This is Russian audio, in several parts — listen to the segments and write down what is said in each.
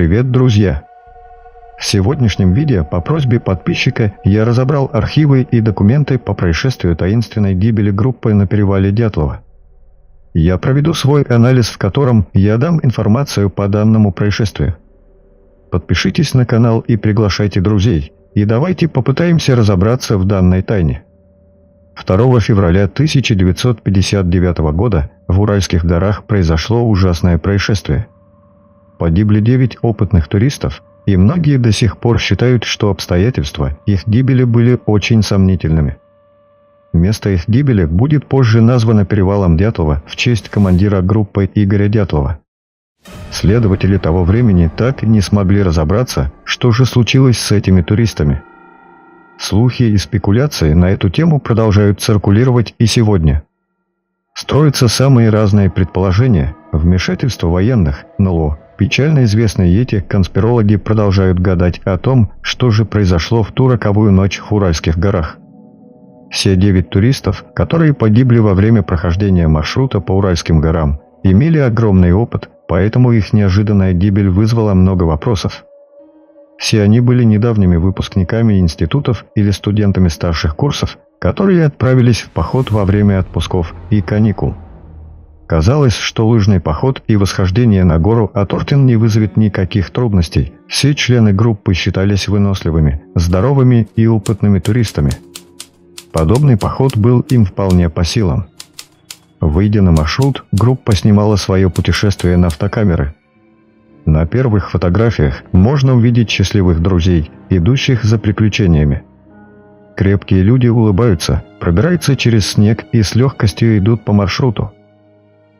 Привет, друзья! В сегодняшнем видео по просьбе подписчика я разобрал архивы и документы по происшествию таинственной гибели группы на перевале Дятлова. Я проведу свой анализ, в котором я дам информацию по данному происшествию. Подпишитесь на канал и приглашайте друзей, и давайте попытаемся разобраться в данной тайне. 2 февраля 1959 года в Уральских горах произошло ужасное происшествие – Погибли девять опытных туристов, и многие до сих пор считают, что обстоятельства их гибели были очень сомнительными. Место их гибели будет позже названо перевалом Дятлова в честь командира группы Игоря Дятлова. Следователи того времени так и не смогли разобраться, что же случилось с этими туристами. Слухи и спекуляции на эту тему продолжают циркулировать и сегодня. Строятся самые разные предположения, вмешательство военных, НЛО, Печально известные эти конспирологи продолжают гадать о том, что же произошло в ту роковую ночь в Уральских горах. Все девять туристов, которые погибли во время прохождения маршрута по Уральским горам, имели огромный опыт, поэтому их неожиданная гибель вызвала много вопросов. Все они были недавними выпускниками институтов или студентами старших курсов, которые отправились в поход во время отпусков и каникул. Казалось, что лыжный поход и восхождение на гору Атортин не вызовет никаких трудностей. Все члены группы считались выносливыми, здоровыми и опытными туристами. Подобный поход был им вполне по силам. Выйдя на маршрут, группа снимала свое путешествие на автокамеры. На первых фотографиях можно увидеть счастливых друзей, идущих за приключениями. Крепкие люди улыбаются, пробираются через снег и с легкостью идут по маршруту.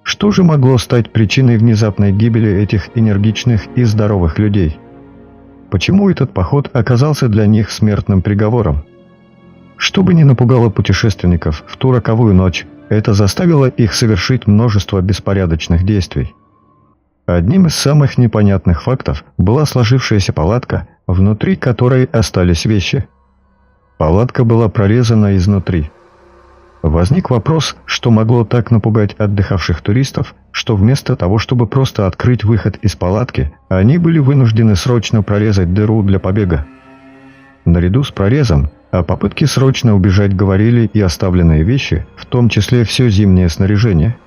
Что же могло стать причиной внезапной гибели этих энергичных и здоровых людей? Почему этот поход оказался для них смертным приговором? Что бы ни напугало путешественников в ту роковую ночь, это заставило их совершить множество беспорядочных действий. Одним из самых непонятных фактов была сложившаяся палатка, внутри которой остались вещи. Палатка была прорезана изнутри – Возник вопрос, что могло так напугать отдыхавших туристов, что вместо того, чтобы просто открыть выход из палатки, они были вынуждены срочно прорезать дыру для побега. Наряду с прорезом о попытке срочно убежать говорили и оставленные вещи, в том числе все зимнее снаряжение –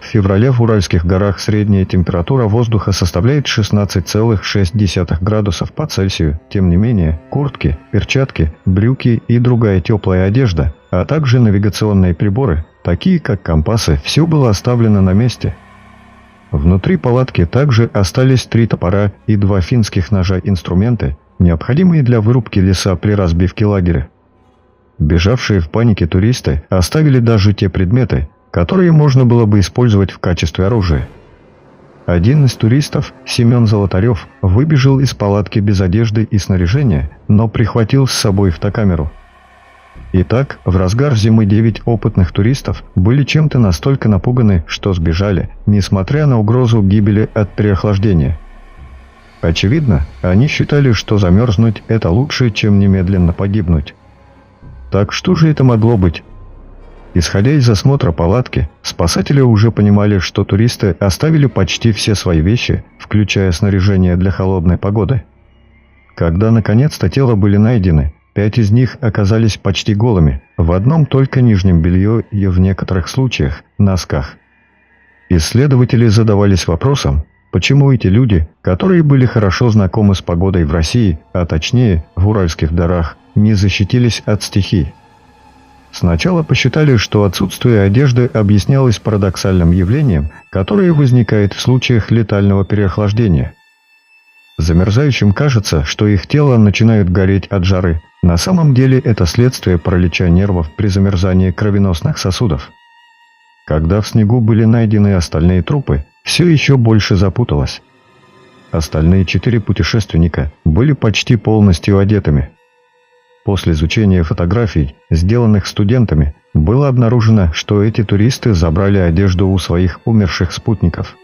в феврале в Уральских горах средняя температура воздуха составляет 16,6 градусов по Цельсию. Тем не менее, куртки, перчатки, брюки и другая теплая одежда, а также навигационные приборы, такие как компасы, все было оставлено на месте. Внутри палатки также остались три топора и два финских ножа инструменты, необходимые для вырубки леса при разбивке лагеря. Бежавшие в панике туристы оставили даже те предметы, которые можно было бы использовать в качестве оружия. Один из туристов, Семен Золотарев, выбежал из палатки без одежды и снаряжения, но прихватил с собой фотокамеру. Итак, в разгар зимы девять опытных туристов были чем-то настолько напуганы, что сбежали, несмотря на угрозу гибели от переохлаждения. Очевидно, они считали, что замерзнуть – это лучше, чем немедленно погибнуть. Так что же это могло быть? Исходя из осмотра палатки, спасатели уже понимали, что туристы оставили почти все свои вещи, включая снаряжение для холодной погоды. Когда наконец-то тела были найдены, пять из них оказались почти голыми, в одном только нижнем белье и в некоторых случаях носках. Исследователи задавались вопросом, почему эти люди, которые были хорошо знакомы с погодой в России, а точнее в Уральских горах, не защитились от стихий. Сначала посчитали, что отсутствие одежды объяснялось парадоксальным явлением, которое возникает в случаях летального переохлаждения. Замерзающим кажется, что их тело начинает гореть от жары. На самом деле это следствие паралича нервов при замерзании кровеносных сосудов. Когда в снегу были найдены остальные трупы, все еще больше запуталось. Остальные четыре путешественника были почти полностью одетыми – После изучения фотографий, сделанных студентами, было обнаружено, что эти туристы забрали одежду у своих умерших спутников.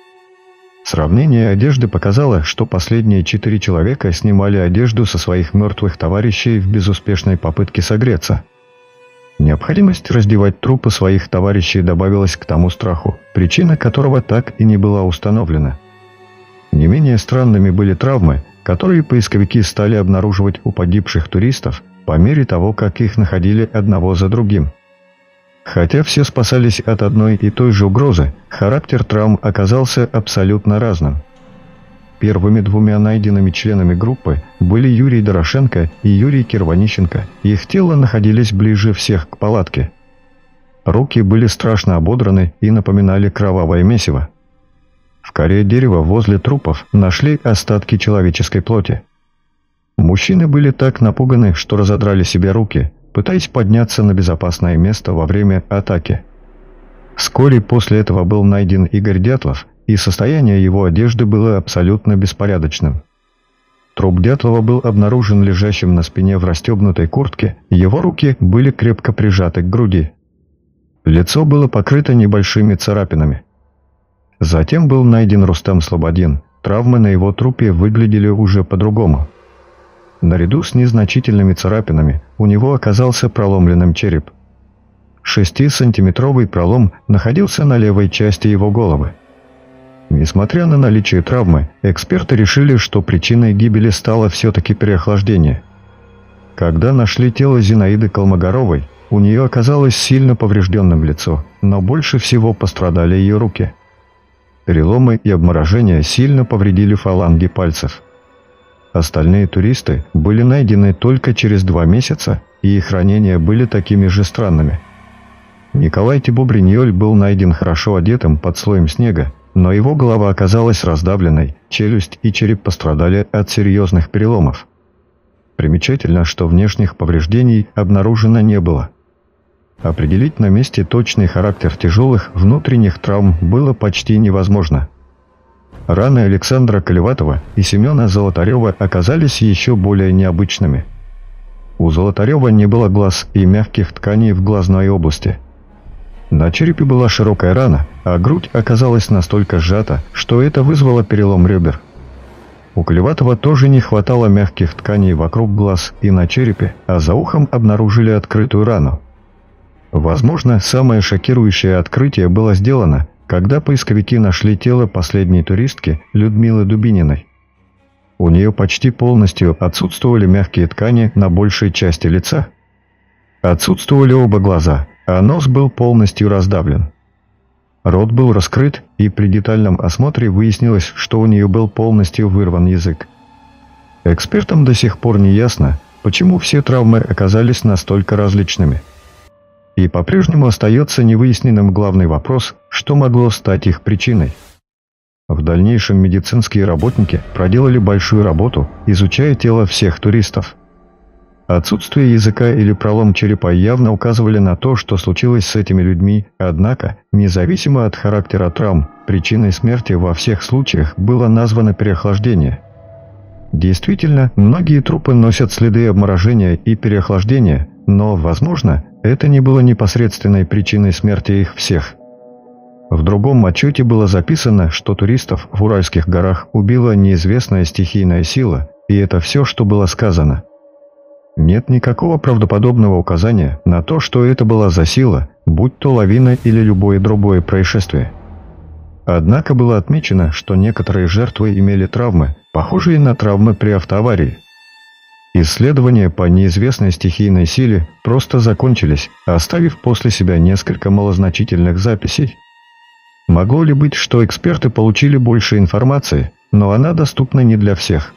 Сравнение одежды показало, что последние четыре человека снимали одежду со своих мертвых товарищей в безуспешной попытке согреться. Необходимость раздевать трупы своих товарищей добавилась к тому страху, причина которого так и не была установлена. Не менее странными были травмы, которые поисковики стали обнаруживать у погибших туристов по мере того, как их находили одного за другим. Хотя все спасались от одной и той же угрозы, характер травм оказался абсолютно разным. Первыми двумя найденными членами группы были Юрий Дорошенко и Юрий Кирванищенко. Их тела находились ближе всех к палатке. Руки были страшно ободраны и напоминали кровавое месиво. В коре дерева возле трупов нашли остатки человеческой плоти. Мужчины были так напуганы, что разодрали себе руки, пытаясь подняться на безопасное место во время атаки. Вскоре после этого был найден Игорь Дятлов, и состояние его одежды было абсолютно беспорядочным. Труп Дятлова был обнаружен лежащим на спине в расстегнутой куртке, его руки были крепко прижаты к груди. Лицо было покрыто небольшими царапинами. Затем был найден Рустам Слободин. Травмы на его трупе выглядели уже по-другому. Наряду с незначительными царапинами у него оказался проломленным череп. Шестисантиметровый пролом находился на левой части его головы. Несмотря на наличие травмы, эксперты решили, что причиной гибели стало все-таки переохлаждение. Когда нашли тело Зинаиды Колмогоровой, у нее оказалось сильно поврежденным лицо, но больше всего пострадали ее руки – Переломы и обморожения сильно повредили фаланги пальцев. Остальные туристы были найдены только через два месяца, и их ранения были такими же странными. Николай Тибо-Бриньоль был найден хорошо одетым под слоем снега, но его голова оказалась раздавленной, челюсть и череп пострадали от серьезных переломов. Примечательно, что внешних повреждений обнаружено не было. Определить на месте точный характер тяжелых внутренних травм было почти невозможно. Раны Александра Колеватова и Семена Золотарева оказались еще более необычными. У Золотарева не было глаз и мягких тканей в глазной области. На черепе была широкая рана, а грудь оказалась настолько сжата, что это вызвало перелом ребер. У Колеватова тоже не хватало мягких тканей вокруг глаз и на черепе, а за ухом обнаружили открытую рану. Возможно, самое шокирующее открытие было сделано, когда поисковики нашли тело последней туристки Людмилы Дубининой. У нее почти полностью отсутствовали мягкие ткани на большей части лица. Отсутствовали оба глаза, а нос был полностью раздавлен. Рот был раскрыт, и при детальном осмотре выяснилось, что у нее был полностью вырван язык. Экспертам до сих пор не ясно, почему все травмы оказались настолько различными – и по-прежнему остается невыясненным главный вопрос, что могло стать их причиной. В дальнейшем медицинские работники проделали большую работу, изучая тело всех туристов. Отсутствие языка или пролом черепа явно указывали на то, что случилось с этими людьми, однако, независимо от характера травм, причиной смерти во всех случаях было названо переохлаждение. Действительно, многие трупы носят следы обморожения и переохлаждения, но, возможно, это не было непосредственной причиной смерти их всех. В другом отчете было записано, что туристов в Уральских горах убила неизвестная стихийная сила, и это все, что было сказано. Нет никакого правдоподобного указания на то, что это была за сила, будь то лавина или любое другое происшествие. Однако было отмечено, что некоторые жертвы имели травмы, похожие на травмы при автоаварии. Исследования по неизвестной стихийной силе просто закончились, оставив после себя несколько малозначительных записей. Могло ли быть, что эксперты получили больше информации, но она доступна не для всех?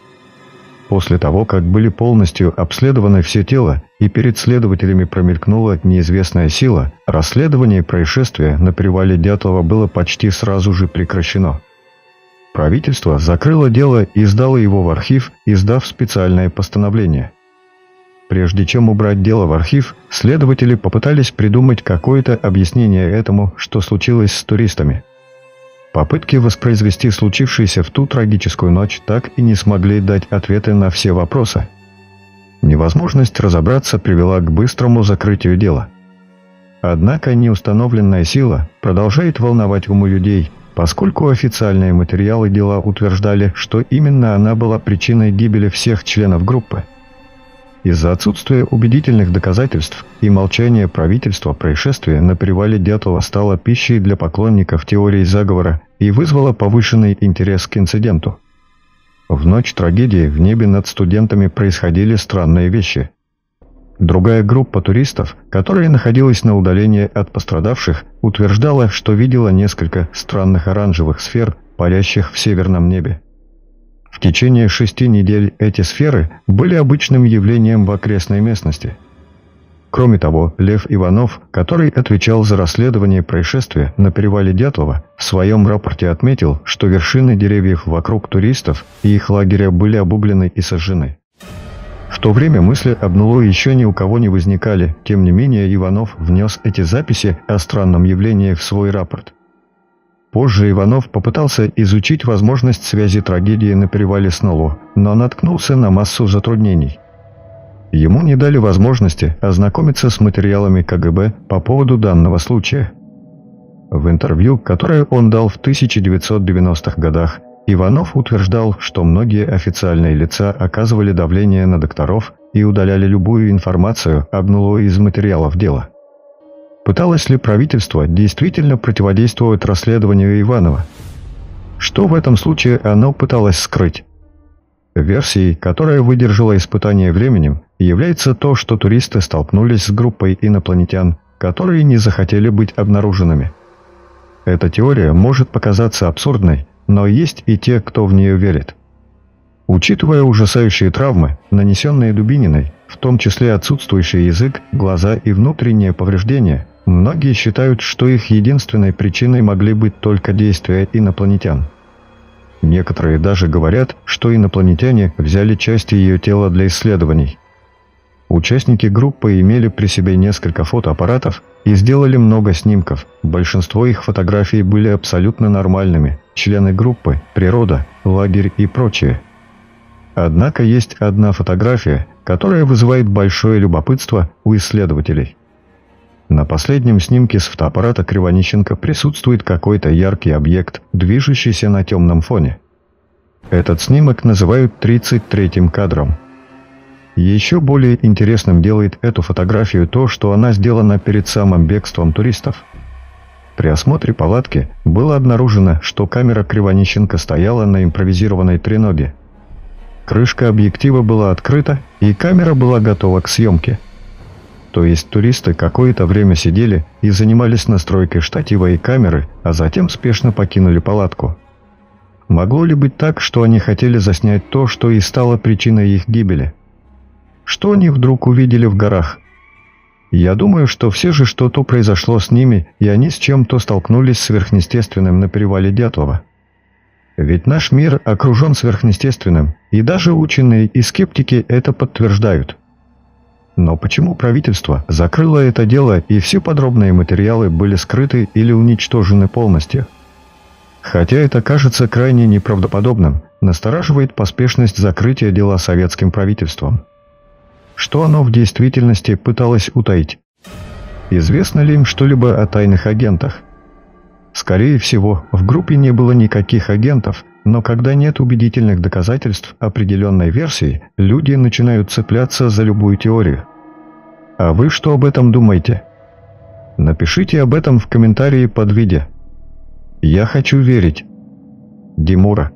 После того, как были полностью обследованы все тела и перед следователями промелькнула неизвестная сила, расследование происшествия на привале Дятлова было почти сразу же прекращено. Правительство закрыло дело и сдало его в архив, издав специальное постановление. Прежде чем убрать дело в архив, следователи попытались придумать какое-то объяснение этому, что случилось с туристами. Попытки воспроизвести случившееся в ту трагическую ночь так и не смогли дать ответы на все вопросы. Невозможность разобраться привела к быстрому закрытию дела. Однако неустановленная сила продолжает волновать умы людей – поскольку официальные материалы дела утверждали, что именно она была причиной гибели всех членов группы. Из-за отсутствия убедительных доказательств и молчания правительства происшествие на привале Дятлова стало пищей для поклонников теории заговора и вызвало повышенный интерес к инциденту – В ночь трагедии в небе над студентами происходили странные вещи. Другая группа туристов, которая находилась на удалении от пострадавших, утверждала, что видела несколько странных оранжевых сфер, парящих в северном небе. В течение шести недель эти сферы были обычным явлением в окрестной местности – Кроме того, Лев Иванов, который отвечал за расследование происшествия на перевале Дятлова, в своем рапорте отметил, что вершины деревьев вокруг туристов и их лагеря были обуглены и сожжены. В то время мысли об нулу еще ни у кого не возникали, тем не менее Иванов внес эти записи о странном явлении в свой рапорт. Позже Иванов попытался изучить возможность связи трагедии на перевале с Нуло, но наткнулся на массу затруднений – Ему не дали возможности ознакомиться с материалами КГБ по поводу данного случая. В интервью, которое он дал в 1990-х годах, Иванов утверждал, что многие официальные лица оказывали давление на докторов и удаляли любую информацию об нуло из материалов дела. Пыталось ли правительство действительно противодействовать расследованию Иванова? Что в этом случае оно пыталось скрыть? Версией, которая выдержала испытание временем, является то, что туристы столкнулись с группой инопланетян, которые не захотели быть обнаруженными. Эта теория может показаться абсурдной, но есть и те, кто в нее верит. Учитывая ужасающие травмы, нанесенные Дубининой, в том числе отсутствующий язык, глаза и внутренние повреждения, многие считают, что их единственной причиной могли быть только действия инопланетян. Некоторые даже говорят, что инопланетяне взяли части ее тела для исследований. Участники группы имели при себе несколько фотоаппаратов и сделали много снимков. Большинство их фотографий были абсолютно нормальными. Члены группы, природа, лагерь и прочее. Однако есть одна фотография, которая вызывает большое любопытство у исследователей. На последнем снимке с фотоаппарата Кривонищенко присутствует какой-то яркий объект, движущийся на темном фоне. Этот снимок называют 33-м кадром. Еще более интересным делает эту фотографию то, что она сделана перед самым бегством туристов. При осмотре палатки было обнаружено, что камера Кривонищенко стояла на импровизированной треноге. Крышка объектива была открыта, и камера была готова к съемке – то есть туристы какое-то время сидели и занимались настройкой штатива и камеры, а затем спешно покинули палатку. Могло ли быть так, что они хотели заснять то, что и стало причиной их гибели? Что они вдруг увидели в горах? Я думаю, что все же что-то произошло с ними, и они с чем-то столкнулись сверхъестественным на перевале Дятлова. Ведь наш мир окружен сверхъестественным, и даже ученые и скептики это подтверждают. Но почему правительство закрыло это дело и все подробные материалы были скрыты или уничтожены полностью? Хотя это кажется крайне неправдоподобным, настораживает поспешность закрытия дела советским правительством. Что оно в действительности пыталось утаить? Известно ли им что-либо о тайных агентах? Скорее всего, в группе не было никаких агентов, но когда нет убедительных доказательств определенной версии, люди начинают цепляться за любую теорию. А вы что об этом думаете? Напишите об этом в комментарии под видео. Я хочу верить. Димура.